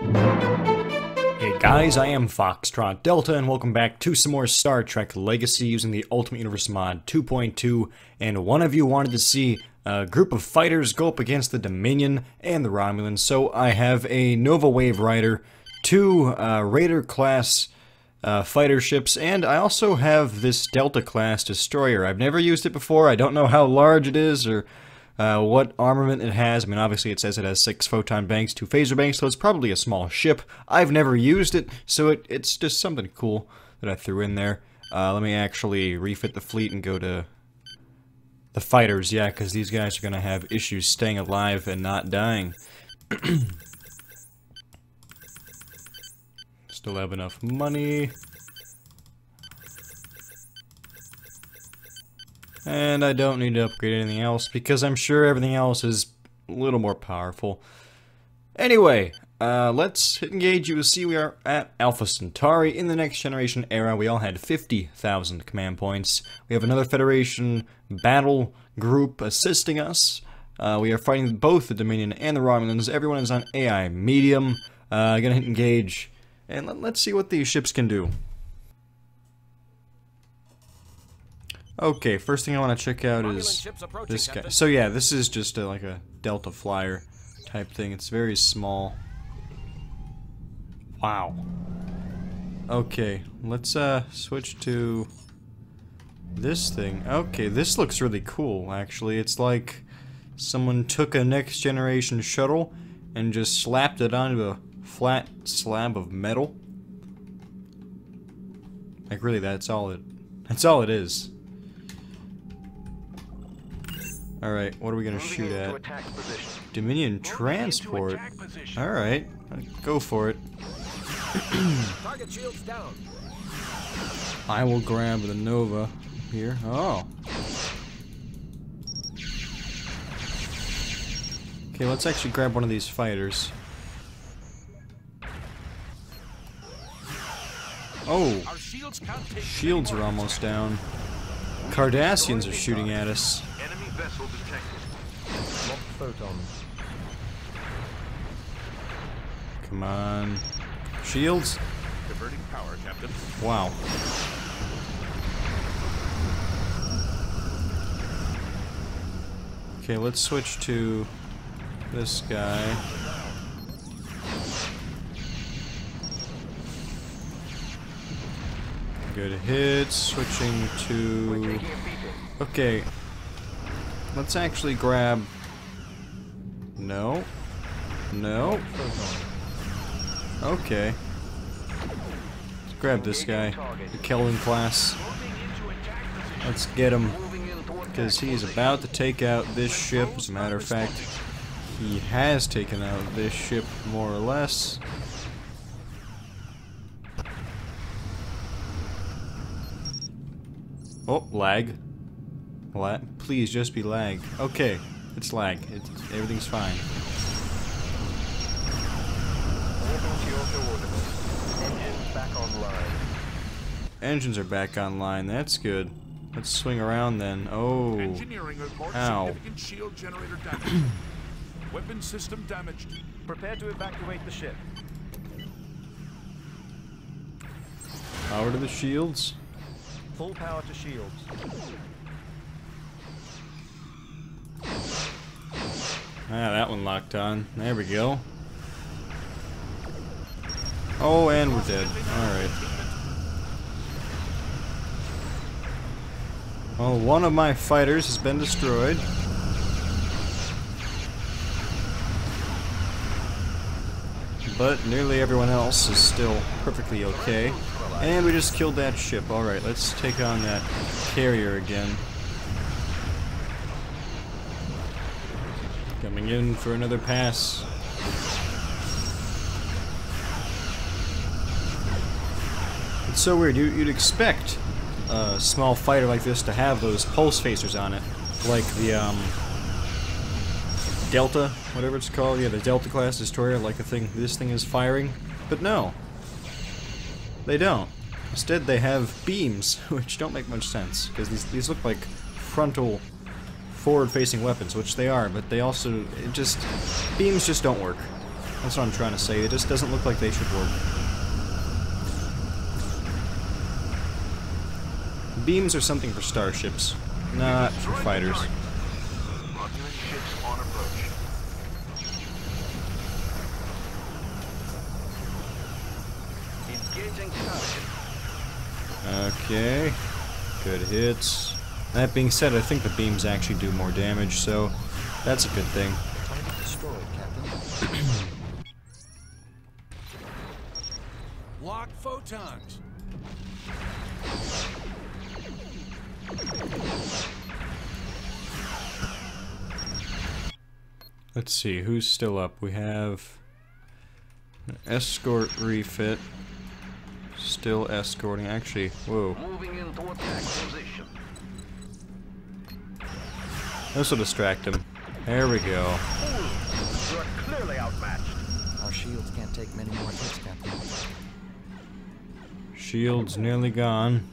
Hey guys, I am Foxtrot Delta, and welcome back to some more Star Trek Legacy using the Ultimate Universe mod 2.2, and one of you wanted to see a group of fighters go up against the Dominion and the Romulans, so I have a Nova Wave Rider, two uh, Raider-class uh, fighter ships, and I also have this Delta-class destroyer. I've never used it before, I don't know how large it is, or uh, what armament it has. I mean, obviously it says it has six photon banks, two phaser banks, so it's probably a small ship. I've never used it, so it, it's just something cool that I threw in there. Uh, let me actually refit the fleet and go to the fighters, yeah, because these guys are going to have issues staying alive and not dying. Still have enough money. And I don't need to upgrade anything else because I'm sure everything else is a little more powerful. Anyway, uh, let's hit engage. You will see we are at Alpha Centauri. In the next generation era, we all had 50,000 command points. We have another Federation battle group assisting us. Uh, we are fighting both the Dominion and the Romulans. Everyone is on AI medium. Uh, gonna hit engage, and let, let's see what these ships can do. Okay, first thing I want to check out is this guy. So yeah, this is just a, like a Delta Flyer type thing. It's very small. Wow. Okay, let's uh switch to this thing. Okay, this looks really cool actually. It's like someone took a next generation shuttle and just slapped it onto a flat slab of metal. Like really that's all it that's all it is. Alright, what are we gonna Moving shoot at? Dominion transport? Alright, go for it. I will grab the Nova here. Oh. Okay, let's actually grab one of these fighters. Oh! Shields are almost down. Cardassians are shooting at us. Vessel detected. photons. Come on. Shields? Diverting power, Captain. Wow. Okay, let's switch to this guy. Good hits. Switching to... Okay, Let's actually grab... No. No. Okay. Let's grab this guy. The Kelvin class. Let's get him. Because he's about to take out this ship. As a matter of fact, he has taken out this ship more or less. Oh, lag. What? Please, just be lag. Okay, it's lag. It's, everything's fine. Engines back online. Engines are back online. That's good. Let's swing around then. Oh. Engineering report Ow. significant shield generator damage. Weapon system damaged. Prepare to evacuate the ship. Power to the shields. Full power to shields. Ah, that one locked on. There we go. Oh, and we're dead. Alright. Well, one of my fighters has been destroyed. But nearly everyone else is still perfectly okay. And we just killed that ship. Alright, let's take on that carrier again. Coming in for another pass. It's so weird. You, would expect a small fighter like this to have those pulse phasers on it, like the um, Delta, whatever it's called. Yeah, the Delta class destroyer, like the thing this thing is firing. But no, they don't. Instead, they have beams, which don't make much sense because these these look like frontal forward-facing weapons, which they are, but they also, just, beams just don't work. That's what I'm trying to say. It just doesn't look like they should work. Beams are something for starships, not for fighters. Okay, good hits. That being said, I think the beams actually do more damage, so that's a good thing. Lock photons. Let's see, who's still up? We have an escort refit. Still escorting. Actually, whoa. Moving into attack position. This will distract him. There we go. You are clearly outmatched. Our shields can't take many more hits, Captain. Shield's nearly gone.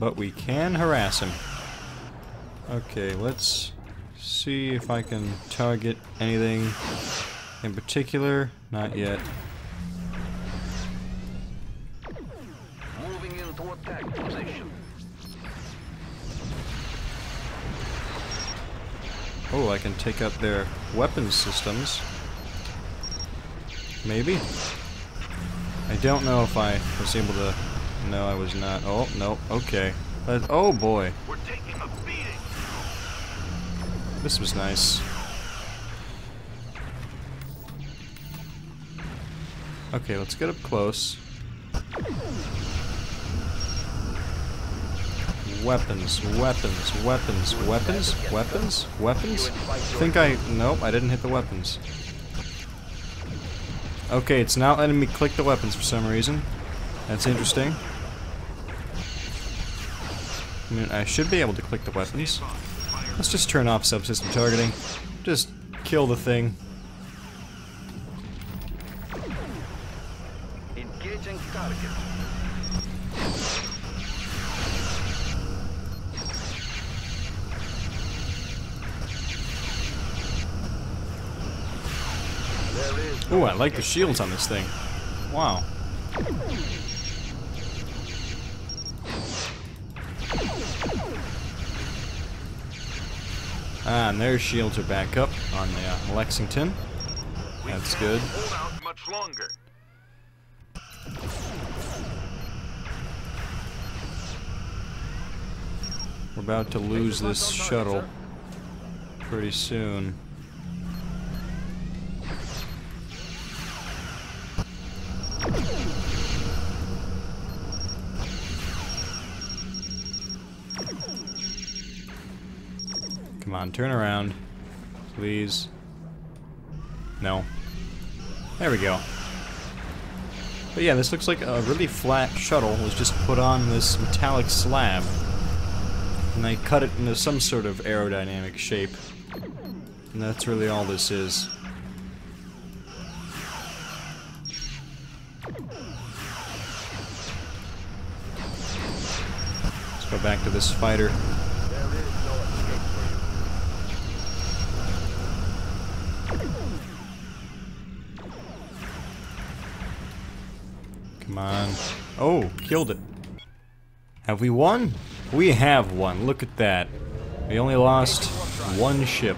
But we can harass him. Okay, let's see if I can target anything in particular. Not yet. Oh, I can take out their weapons systems. Maybe? I don't know if I was able to... No, I was not. Oh, no. Okay. But, oh boy. We're taking a beating. This was nice. Okay, let's get up close. Weapons, weapons, weapons, weapons, weapons, weapons. I think I... Nope, I didn't hit the weapons. Okay, it's not letting me click the weapons for some reason. That's interesting. I mean, I should be able to click the weapons. Let's just turn off subsystem targeting. Just kill the thing. Ooh, I like the shields on this thing. Wow. Ah, and their shields are back up on the uh, Lexington. That's good. We're about to lose this shuttle pretty soon. Come on, turn around. Please. No. There we go. But yeah, this looks like a really flat shuttle was just put on this metallic slab. And they cut it into some sort of aerodynamic shape. And that's really all this is. Let's go back to this fighter. Come on. Oh, killed it. Have we won? We have won. Look at that. We only lost one ship.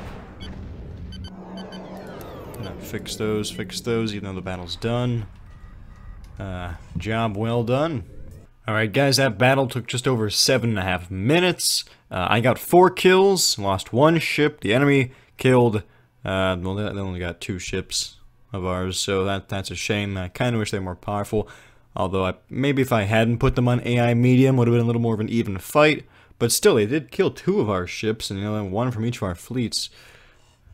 Gonna fix those, fix those, even though the battle's done. Uh, job well done. Alright guys, that battle took just over seven and a half minutes. Uh, I got four kills, lost one ship. The enemy killed, uh, well, they only got two ships of ours, so that that's a shame. I kind of wish they were more powerful. Although I, maybe if I hadn't put them on AI medium, would have been a little more of an even fight. But still, they did kill two of our ships, and you know, one from each of our fleets.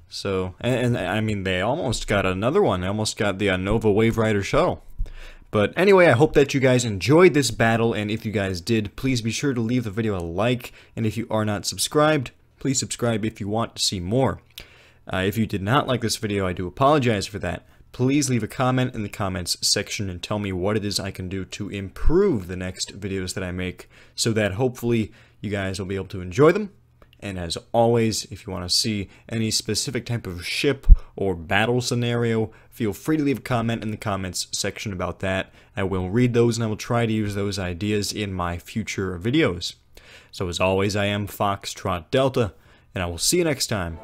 So, and, and I mean, they almost got another one. They almost got the uh, Nova Wave Rider shuttle. But anyway, I hope that you guys enjoyed this battle, and if you guys did, please be sure to leave the video a like, and if you are not subscribed, please subscribe if you want to see more. Uh, if you did not like this video, I do apologize for that. Please leave a comment in the comments section and tell me what it is I can do to improve the next videos that I make, so that hopefully you guys will be able to enjoy them. And as always, if you want to see any specific type of ship or battle scenario, feel free to leave a comment in the comments section about that. I will read those and I will try to use those ideas in my future videos. So as always, I am Foxtrot Delta, and I will see you next time.